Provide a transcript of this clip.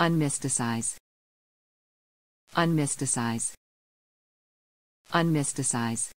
Unmysticize. Unmysticize. Unmysticize.